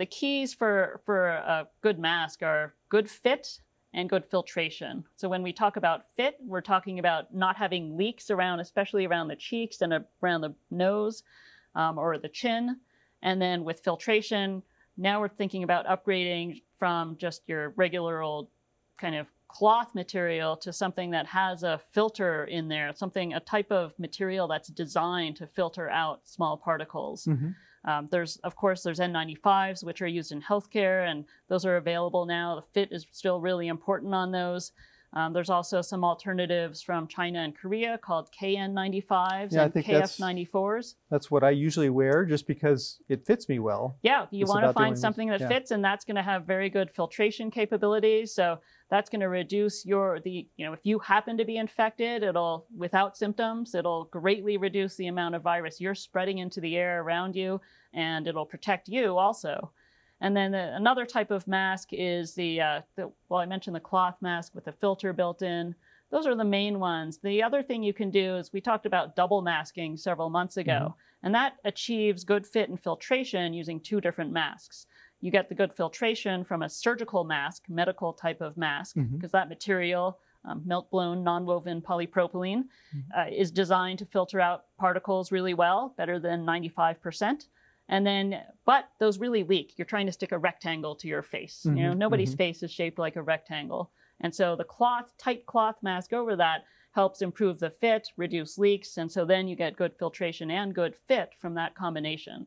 the keys for, for a good mask are good fit and good filtration. So when we talk about fit, we're talking about not having leaks around, especially around the cheeks and around the nose um, or the chin. And then with filtration, now we're thinking about upgrading from just your regular old kind of cloth material to something that has a filter in there, something, a type of material that's designed to filter out small particles. Mm-hmm. Um, there's, of course, there's N95s, which are used in healthcare, and those are available now. The fit is still really important on those. Um, there's also some alternatives from China and Korea called KN95s yeah, and KF94s. That's, that's, what I usually wear just because it fits me well. Yeah, you want to find something that yeah. fits, and that's going to have very good filtration capabilities. So that's going to reduce your the you know if you happen to be infected, it'll without symptoms, it'll greatly reduce the amount of virus you're spreading into the air around you, and it'll protect you also. And then the, another type of mask is the, uh, the, well, I mentioned the cloth mask with the filter built in. Those are the main ones. The other thing you can do is we talked about double masking several months ago, mm-hmm. and that achieves good fit and filtration using two different masks. You get the good filtration from a surgical mask, medical type of mask, because mm-hmm. that material, um, melt blown non-woven polypropylene, mm-hmm. uh, is designed to filter out particles really well, better than 95%. And then, but those really leak. You're trying to stick a rectangle to your face. Mm-hmm, you know, nobody's mm-hmm. face is shaped like a rectangle. And so the cloth, tight cloth mask over that helps improve the fit, reduce leaks. And so then you get good filtration and good fit from that combination.